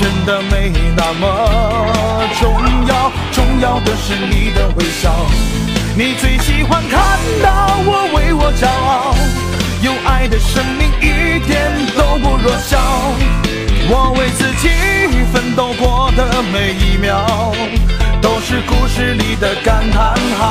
真的没那么重要重要的是你的微笑。你最喜欢看到我为我骄傲有爱的生命一点都不弱小。我为自己奋斗过的每一秒都是故事里的感叹号。